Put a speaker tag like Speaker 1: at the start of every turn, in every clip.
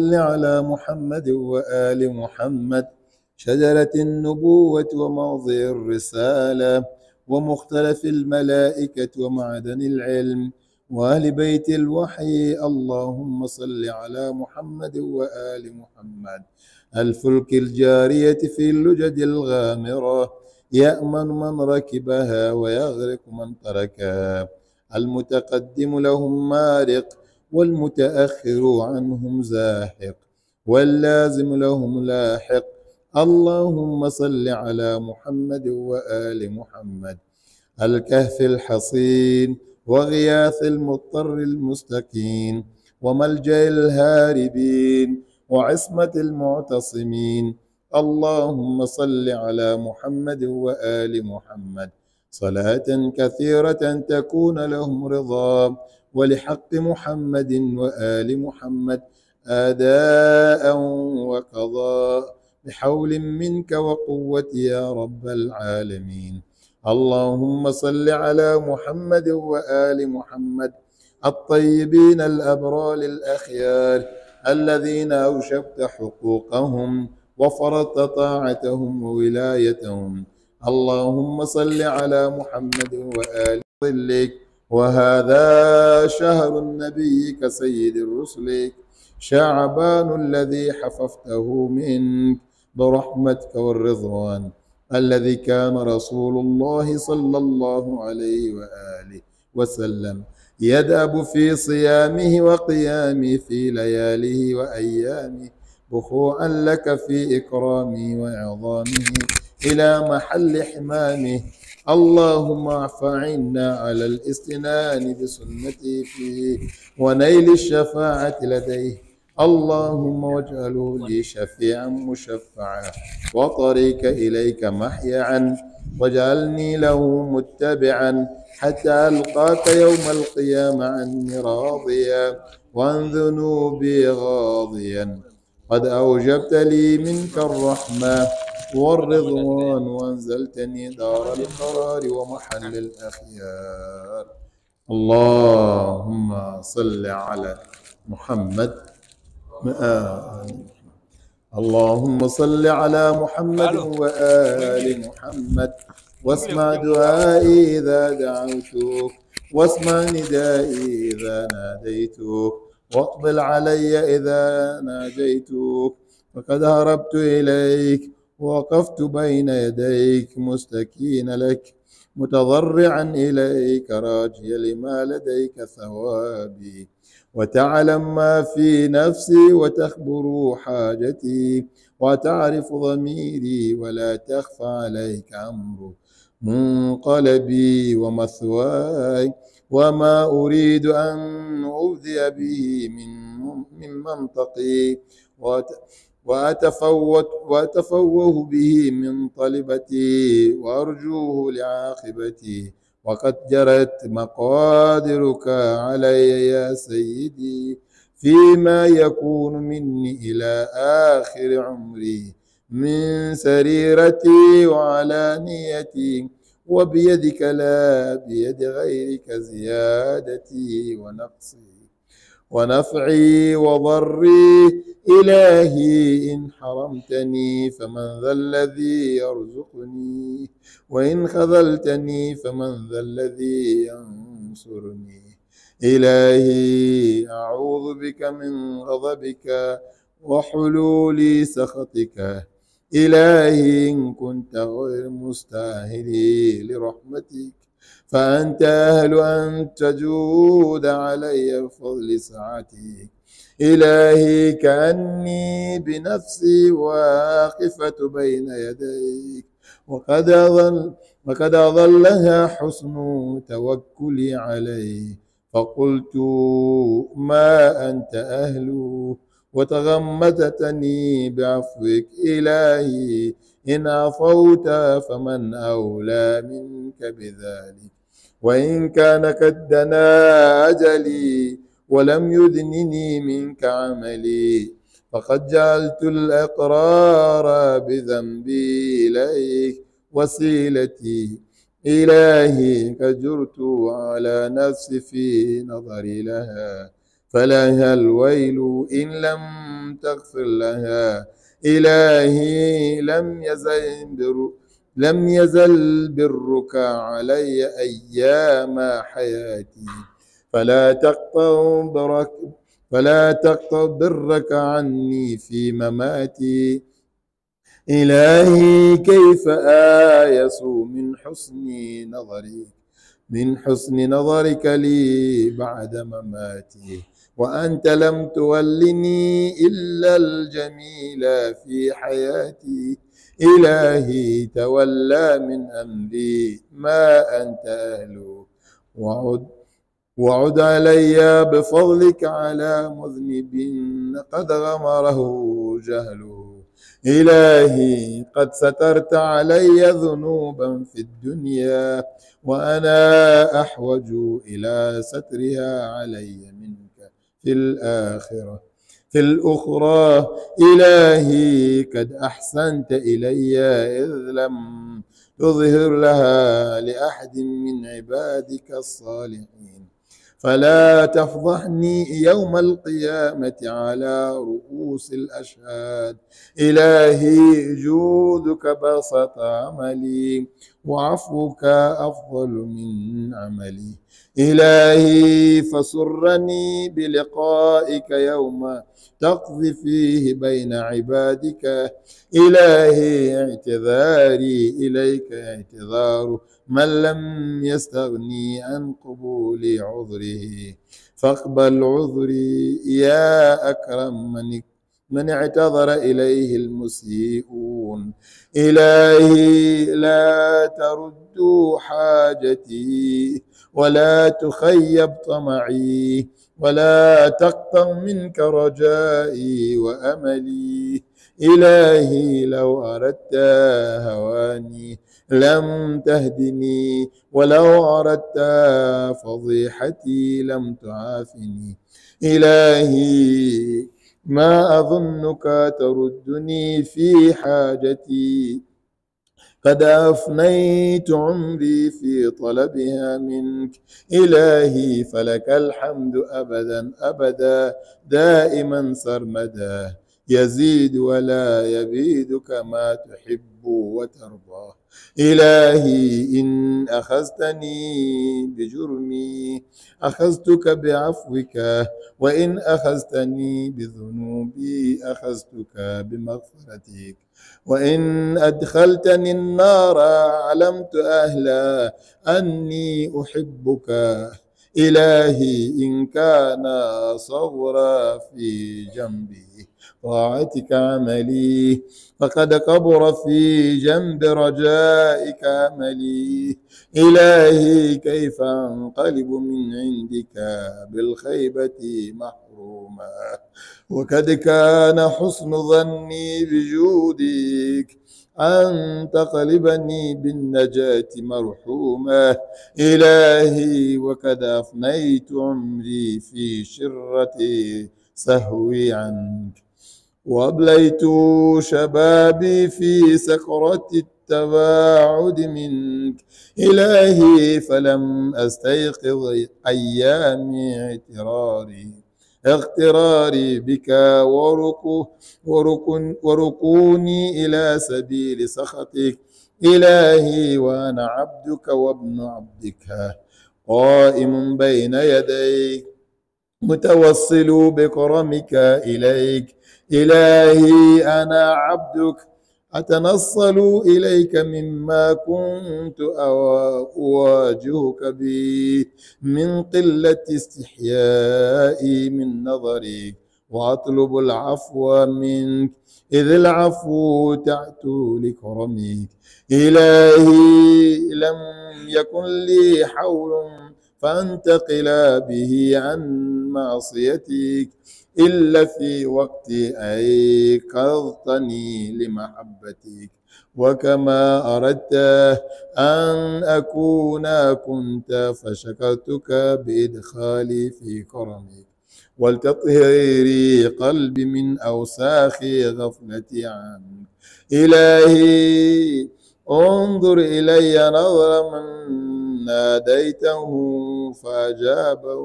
Speaker 1: صل على محمد وآل محمد. شجرة النبوة وموضع الرسالة ومختلف الملائكة ومعدن العلم وآل بيت الوحي. اللهم صل على محمد وآل محمد. الفلك الجارية في اللجج الغامرة. يأمن من ركبها ويغرق من تركها. المتقدم لهم مارق. والمتأخر عنهم زاحق واللازم لهم لاحق. اللهم صل على محمد وآل محمد. الكهف الحصين وغياث المضطر المستكين وملجأ الهاربين وعصمة المعتصمين. اللهم صل على محمد وآل محمد. صلاة كثيرة تكون لهم رضا. ولحق محمد وآل محمد آداء وقضاء بحول منك وقوة يا رب العالمين. اللهم صل على محمد وآل محمد الطيبين الأبرار الأخيار الذين أوشبت حقوقهم وفرضت طاعتهم وولايتهم. اللهم صل على محمد وآل ظلك وهذا شهر النبي كسيد الرسل شعبان الذي حففته منك برحمتك والرضوان الذي كان رسول الله صلى الله عليه وآله وسلم يدأب في صيامه وقيامه في لياله وأيامه بخوعا لك في إكرامه وإعظامه إلى محل حمامه اللهم اعف عنا على الاستنان بسنته فيه ونيل الشفاعة لديه. اللهم واجعله لي شفيعا مشفعا وطريق إليك محيعا واجعلني له متبعا حتى ألقاك يوم القيامة عني راضيا وعن ذنوبي غاضيا. قد أوجبت لي منك الرحمة والرضوان وأنزلتني دار القرار ومحل الأخيار. اللهم صل على محمد. اللهم صل على محمد وآل محمد. واسمع دعائي إذا دعوتك. واسمع ندائي إذا ناديتك. واقبل علي إذا ناجيتك. فقد هربت إليك. ووقفت بين يديك مستكين لك متضرعا إليك راجيا لما لديك ثوابي. وتعلم ما في نفسي وتخبر حاجتي وتعرف ضميري ولا تخفى عليك أمر منقلبي ومثواي. وما أريد أن أؤذي به من من منطقي. وأتفوت وأتفوه به من طلبتي وأرجوه لعاقبتي. وقد جرت مقادرك علي يا سيدي فيما يكون مني إلى آخر عمري. من سريرتي وعلانيتي وبيدك لا بيد غيرك زيادتي. ونقصي ونفعي وضري إلهي إن حرمتني فمن ذا الذي يرزقني وإن خذلتني فمن ذا الذي ينصرني. إلهي أعوذ بك من غضبك وحلول سخطك. إلهي إن كنت غير مستاهل لرحمتك. فأنت أهل أن تجود علي بفضل سعتك. إلهي كأني بنفسي واقفة بين يديك. وقد أظل وقد أظلها حسن توكلي عليه. فقلت ما أنت أهله وتغمدتني بعفوك إلهي. إن عفوت فمن أولى منك بذلك. وإن كان قد دنا أجلي ولم يدنني منك عملي فقد جعلت الإقرار بذنبي إليك وسيلتي إلهي كجرت على نفسي في نظري لها فلها الويل إن لم تغفر لها إلهي لم يزل لم يزل برك علي أيام حياتي. فلا تقطع برك فلا تقطع برك عني في مماتي. إلهي كيف آيس من حسن نظري؟ من حسن نظرك لي بعد مماتي. وأنت لم تولني إلا الجميل في حياتي. إلهي تولى من أمري. ما أنت أهله؟ وعد وعد علي بفضلك على مذنب قد غمره جهله. إلهي قد سترت علي ذنوبا في الدنيا وأنا أحوج إلى سترها علي منك في الآخرة. في الأخرى إلهي قد أحسنت إلي إذ لم تظهر لها لأحد من عبادك الصالحين. فلا تفضحني يوم القيامة على رؤوس الأشهاد. إلهي جودك بسط عملي وعفوك أفضل من عملي. إلهي فسرني بلقائك يوم تقضي فيه بين عبادك. إلهي اعتذاري إليك اعتذار من لم يستغني عن قبول عذره. فاقبل عذري يا أكرم من من اعتذر إليه المسيئون. إلهي لا تردوا حاجتي ولا تخيب طمعي ولا تقطع منك رجائي وأملي. إلهي لو أردت هواني لم تهدني ولو أردت فضيحتي لم تعافني. إلهي ما أظنك تردني في حاجتي. قد أفنيت عمري في طلبها منك. إلهي فلك الحمد أبدا أبدا. دائما سرمدا. يزيد ولا يبيد كما تحب وترضى. إلهي إن أخذتني بجرمي أخذتك بعفوك وإن أخذتني بذنوبي أخذتك بمغفرتك. وإن أدخلتني النار علمت أهلا أني أحبك. إلهي إن كان صغرا في جنبي طاعتك عملي. فقد كبر في جنب رجائك عملي. إلهي كيف أنقلب من عندك بالخيبة محروما؟ وقد كان حسن ظني بجودك أن تقلبني بالنجاة مرحوما. إلهي وقد أفنيت عمري في شرة سهوي عنك. وأبليت شبابي في سكرة التباعد منك. إلهي فلم أستيقظ أيام اعتراري. اغتراري بك وركو وركن وركوني إلى سبيل سخطك. إلهي وأنا عبدك وابن عبدك. قائم بين يديك. متوصل بكرمك إليك. إلهي أنا عبدك. أتنصل إليك مما كنت أواجهك به من قلة استحيائي من نظرك وأطلب العفو منك إذ العفو تعتو لكرمك إلهي لم يكن لي حول فانتقل به عن معصيتك إلا في وقت أيقظتني لمحبتك. وكما أردت أن أكون كنت فشكرتك بإدخالي في كرمك. ولتطهري قلبي من أوساخ غفلتي عنك. إلهي انظر إلي نظر من ناديته فأجابه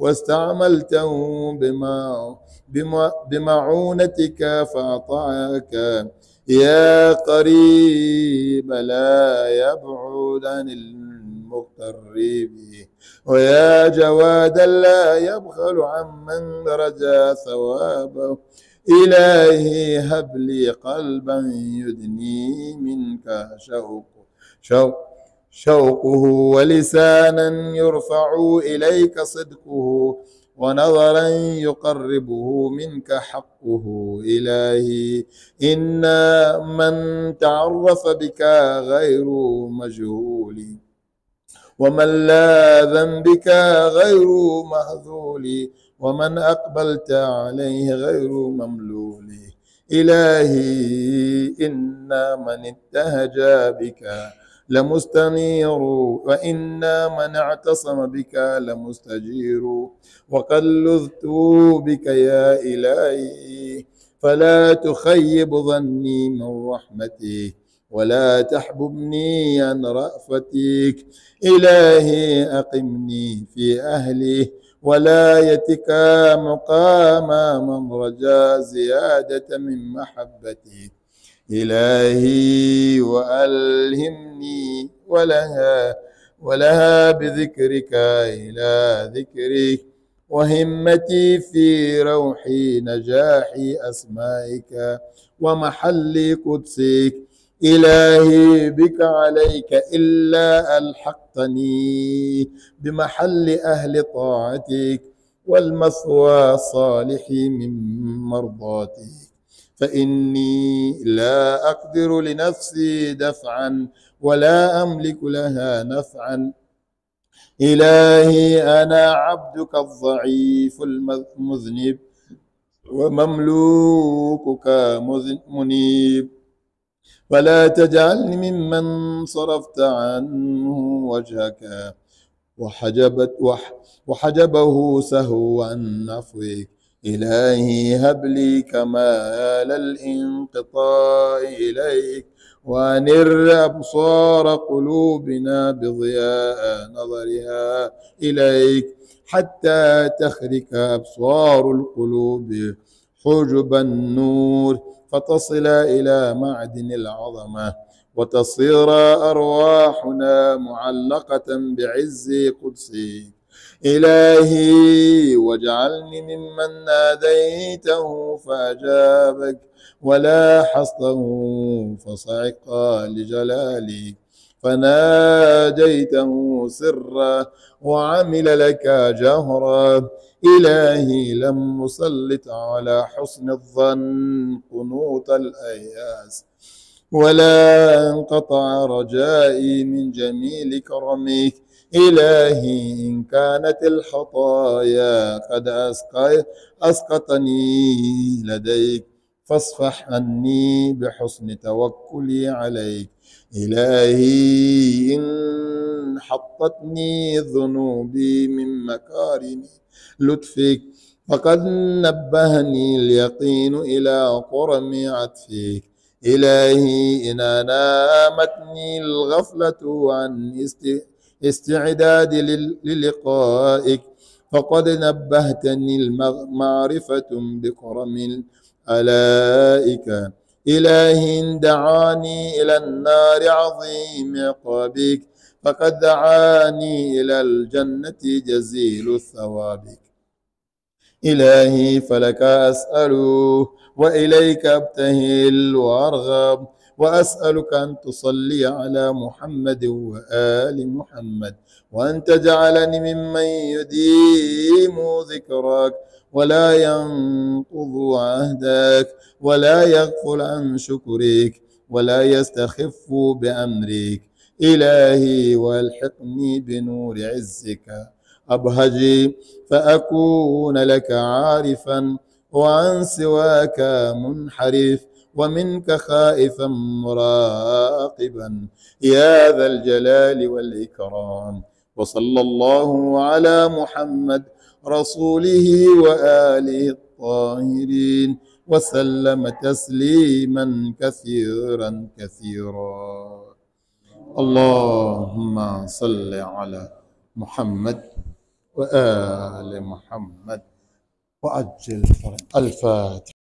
Speaker 1: واستعملته بما بمعونتك فأطاعك يا قريب لا يبعد عن المغتر به ويا جوادا لا يبخل عمن رجا ثوابه إلهي هب لي قلبا يدني منك شوق شوق شوقه ولسانا يرفع إليك صدقه ونظرا يقربه منك حقه. إلهي إن من تعرف بك غير مجهول ومن لا بك غير مهذول ومن أقبلت عليه غير مملول. إلهي إن من اتهج بك لمستنير. وإن من اعتصم بك لمستجير. وقد لذت بك يا إلهي. فلا تخيب ظني من رحمتك ولا تحببني عن رأفتك إلهي أقمني في أهلي. ولايتك مقام من رجا زيادة من محبتك إلهي وألهمني ولها ولها بذكرك إلى ذكرك وهمتي في روحي نجاحي أسمائك ومحل قدسك. إلهي بك عليك إلا ألحقتني بمحل أهل طاعتك والمثوى الصالح من مرضاتك. فإني لا أقدر لنفسي دفعا ولا أملك لها نفعا. إلهي أنا عبدك الضعيف المذنب ومملوكك منيب فلا تجعلني ممن صرفت عنه وجهك. وحجبت وحجبه سهوا عن عفوك إلهي هب لي كمال الانقطاع إليك وانر أبصار قلوبنا بضياء نظرها إليك حتى تخرك أبصار القلوب حجب النور فتصل إلى معدن العظمة وتصير أرواحنا معلقة بعز قدسك إلهي واجعلني ممن ناديته فأجابك ولا حصته فصعق لجلالك فناديته سرا وعمل لك جهرا. إلهي لم أسلط على حسن الظن قنوط الأياس. ولا انقطع رجائي من جميل كرمك إلهي إن كانت الخطايا قد أسقطني لديك فاصفح عني بحسن توكلي عليك. إلهي إن حطتني ذنوبي من مكارم لطفك فقد نبهني اليقين إلى قرم عطفك إلهي إن نامتني الغفلة عن استعداد للقائك. فقد نبهتني المعرفة بكرم الألائك. إله دعاني إلى النار عظيم عقابك. فقد دعاني إلى الجنة جزيل ثوابك إلهي فلك أسأل وإليك أبتهل وأرغب وأسألك أن تصلي على محمد وآل محمد وأن تجعلني ممن يديم ذكرك ولا ينقض عهدك ولا يغفل عن شكرك ولا يستخف بأمرك إلهي والحقني بنور عزك أبهجي فأكون لك عارفا وعن سواك منحرف ومنك خائفا مراقبا. يا ذا الجلال والإكرام. وصلى الله على محمد رسوله وآله الطاهرين وسلم تسليما كثيرا كثيرا. اللهم صل على محمد. وآل محمد. وعجل فرج الفاتحة.